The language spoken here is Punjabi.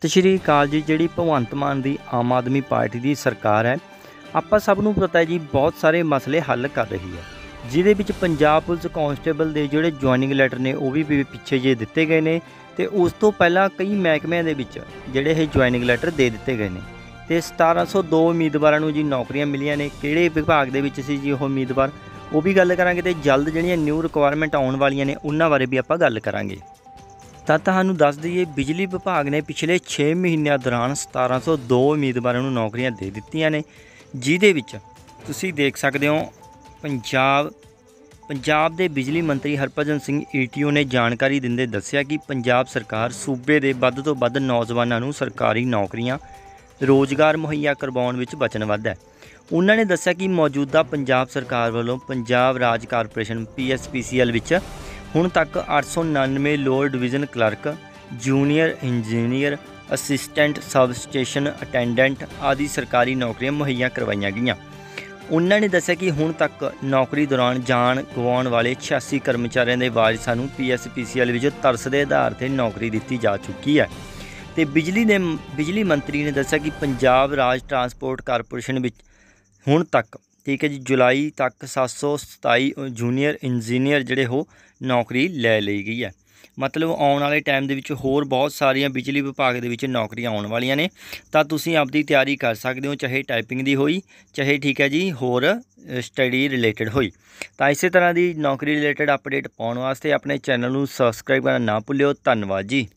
ਸਤਿ ਸ਼੍ਰੀ ਅਕਾਲ ਜੀ, ਜਿਹੜੀ ਭਗਵੰਤ ਮਾਨ ਦੀ ਆਮ ਆਦਮੀ ਪਾਰਟੀ ਦੀ ਸਰਕਾਰ ਹੈ, ਆਪਾਂ ਸਭ ਨੂੰ ਪਤਾ ਹੈ ਜੀ, ਬਹੁਤ ਸਾਰੇ ਮਸਲੇ ਹੱਲ ਕਰ ਰਹੀ ਹੈ। ਜਿਹਦੇ ਵਿੱਚ ਪੰਜਾਬ ਪੁਲਿਸ ਕਾਂਸਟੇਬਲ ਦੇ ਜਿਹੜੇ ਜੁਆਇਨਿੰਗ ਲੈਟਰ ਨੇ, ਉਹ ਵੀ ਪਿੱਛੇ ਜੇ ਦਿੱਤੇ ਗਏ ਨੇ ਤੇ ਉਸ ਤੋਂ ਪਹਿਲਾਂ ਕਈ ਮਹਿਕਮਿਆਂ ਦੇ ਵਿੱਚ ਜਿਹੜੇ ਇਹ ਜੁਆਇਨਿੰਗ ਲੈਟਰ ਦੇ ਦਿੱਤੇ ਗਏ ਨੇ। ਤੇ 1702 ਉਮੀਦਵਾਰਾਂ ਨੂੰ ਜੀ ਨੌਕਰੀਆਂ ਮਿਲੀਆਂ ਨੇ। ਕਿਹੜੇ ਵਿਭਾਗ ਦੇ ਵਿੱਚ ਸੀ ਜੀ ਉਹ ਉਮੀਦਵਾਰ? ਉਹ ਵੀ ਗੱਲ ਕਰਾਂਗੇ ਤੇ ਜਲਦ ਜਿਹੜੀਆਂ ਨਿਊ ਰਿਕੁਆਇਰਮੈਂਟ ਆਉਣ ਵਾਲੀਆਂ ਨੇ, ਉਹਨਾਂ ਬਾਰੇ ਵੀ ਆਪਾਂ ਗੱਲ ਕਰਾਂਗੇ। ਤਾਂ ਤੁਹਾਨੂੰ ਦੱਸ ਦਈਏ, ਬਿਜਲੀ ਵਿਭਾਗ ਨੇ ਪਿਛਲੇ 6 ਮਹੀਨਿਆਂ ਦੌਰਾਨ 1702 ਉਮੀਦਵਾਰਾਂ ਨੂੰ ਨੌਕਰੀਆਂ ਦੇ ਦਿੱਤੀਆਂ ਨੇ, ਜਿਹਦੇ ਵਿੱਚ ਤੁਸੀਂ ਦੇਖ ਸਕਦੇ ਹੋ, ਪੰਜਾਬ ਪੰਜਾਬ ਦੇ ਬਿਜਲੀ ਮੰਤਰੀ ਹਰਭਜਨ ਸਿੰਘ ਈਟੀਓ ਨੇ ਜਾਣਕਾਰੀ ਦਿੰਦੇ ਦੱਸਿਆ ਕਿ ਪੰਜਾਬ ਸਰਕਾਰ ਸੂਬੇ ਦੇ ਵੱਧ ਤੋਂ ਵੱਧ ਨੌਜਵਾਨਾਂ ਨੂੰ ਸਰਕਾਰੀ ਨੌਕਰੀਆਂ, ਰੋਜ਼ਗਾਰ ਮੁਹੱਈਆ ਕਰਵਾਉਣ ਵਿੱਚ ਵਚਨਬੱਧ ਹੈ। ਉਹਨਾਂ ਨੇ ਦੱਸਿਆ ਕਿ ਮੌਜੂਦਾ ਪੰਜਾਬ ਸਰਕਾਰ ਵੱਲੋਂ ਪੰਜਾਬ ਰਾਜ ਕਾਰਪੋਰੇਸ਼ਨ ਪੀਐਸਪੀਸੀਐਲ ਵਿੱਚ ਹੁਣ ਤੱਕ 899 lower division clerk, junior engineer, assistant sub station attendant ਆਦਿ ਸਰਕਾਰੀ ਨੌਕਰੀਆਂ ਮੁਹੱਈਆ ਕਰਵਾਈਆਂ ਗਈਆਂ। ਉਹਨਾਂ ਨੇ ਦੱਸਿਆ ਕਿ ਹੁਣ ਤੱਕ ਨੌਕਰੀ ਦੌਰਾਨ ਜਾਨ ਗਵਾਉਣ ਵਾਲੇ 86 ਕਰਮਚਾਰੀਆਂ ਦੇ ਵਾਰਿਸਾਂ ਨੂੰ ਪੀਐਸਪੀਸੀਐਲ ਵਿੱਚ ਤਰਸ ਦੇ ਆਧਾਰ ਤੇ ਨੌਕਰੀ ਦਿੱਤੀ ਜਾ ਚੁੱਕੀ ਹੈ। ਤੇ ਬਿਜਲੀ ਦੇ ਬਿਜਲੀ ਮੰਤਰੀ ਨੇ ਦੱਸਿਆ ਕਿ ਪੰਜਾਬ ਰਾਜ ਟਰਾਂਸਪੋਰਟ ਕਾਰਪੋਰੇਸ਼ਨ ਵਿੱਚ ਹੁਣ ਤੱਕ ਠੀਕ ਹੈ ਜੀ, ਜੁਲਾਈ ਤੱਕ 727 ਜੂਨੀਅਰ ਇੰਜੀਨੀਅਰ ਜਿਹੜੇ ਉਹ ਨੌਕਰੀ ਲੈ ਲਈ ਗਈ ਹੈ। ਮਤਲਬ ਆਉਣ ਵਾਲੇ ਟਾਈਮ ਦੇ ਵਿੱਚ ਹੋਰ ਬਹੁਤ ਸਾਰੀਆਂ ਬਿਜਲੀ ਵਿਭਾਗ ਦੇ ਵਿੱਚ ਨੌਕਰੀਆਂ ਆਉਣ ਵਾਲੀਆਂ ਨੇ। ਤਾਂ ਤੁਸੀਂ ਆਪਦੀ ਤਿਆਰੀ ਕਰ ਸਕਦੇ ਹੋ, ਚਾਹੇ ਟਾਈਪਿੰਗ ਦੀ ਹੋਈ, ਚਾਹੇ ਠੀਕ ਹੈ ਜੀ, ਹੋਰ ਸਟੱਡੀ ਰਿਲੇਟਡ ਹੋਈ। ਤਾਂ ਇਸੇ ਤਰ੍ਹਾਂ ਦੀ ਨੌਕਰੀ ਰਿਲੇਟਡ ਅਪਡੇਟ ਪਾਉਣ ਵਾਸਤੇ ਆਪਣੇ ਚੈਨਲ ਨੂੰ ਸਬਸਕ੍ਰਾਈਬ ਕਰਨਾ ਨਾ ਭੁੱਲਿਓ। ਧੰਨਵਾਦ ਜੀ।